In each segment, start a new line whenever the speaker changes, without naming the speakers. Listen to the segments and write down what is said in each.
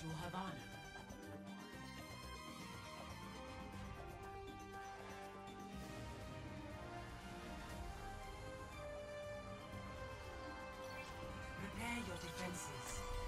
to Havana. Prepare your defenses.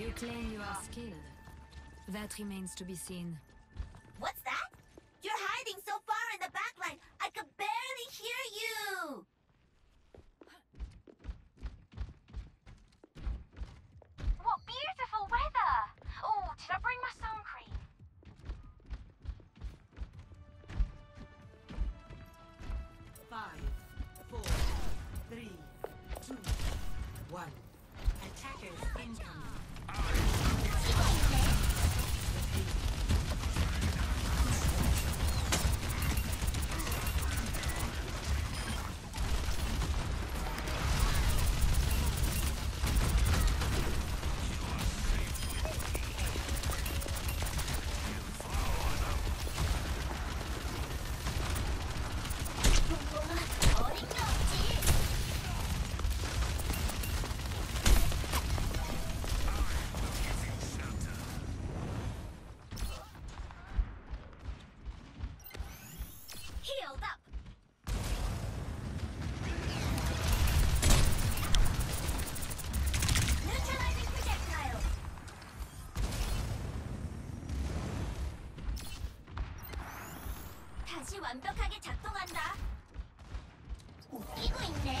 You claim you are skilled. That remains to be seen.
What's that? You're hiding so far in the back line, I could barely hear you!
What beautiful weather! Oh, did I bring my sun cream?
Five, four, three, two, one. Attackers incoming.
다시 완벽하게 작동한다. 웃기고 있네.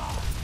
Right.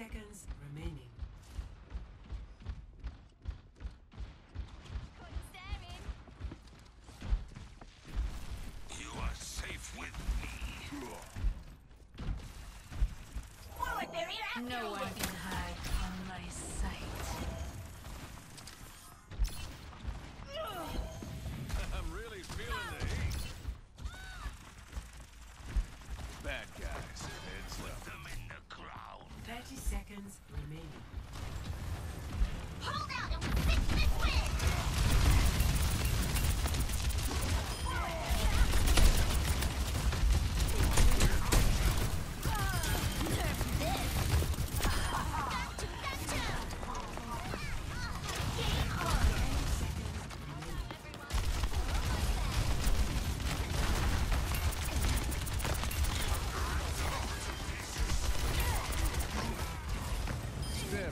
Seconds remaining.
You are safe with me.
Forward barrier activated.
No one can hide from my sight.
I'm really feeling the heat. Bad guys, heads left.
Seconds remaining.
Hold out and we fix this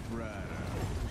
Step up.